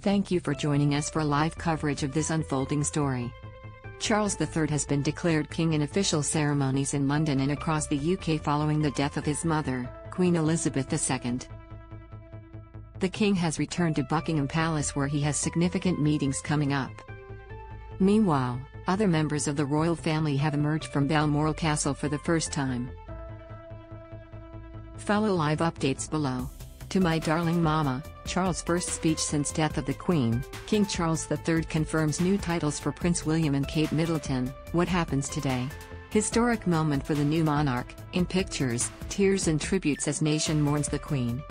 Thank you for joining us for live coverage of this unfolding story. Charles III has been declared king in official ceremonies in London and across the UK following the death of his mother, Queen Elizabeth II. The king has returned to Buckingham Palace where he has significant meetings coming up. Meanwhile, other members of the royal family have emerged from Balmoral Castle for the first time. Follow live updates below. To my darling mama, Charles' first speech since death of the Queen, King Charles III confirms new titles for Prince William and Kate Middleton, what happens today? Historic moment for the new monarch, in pictures, tears and tributes as nation mourns the Queen.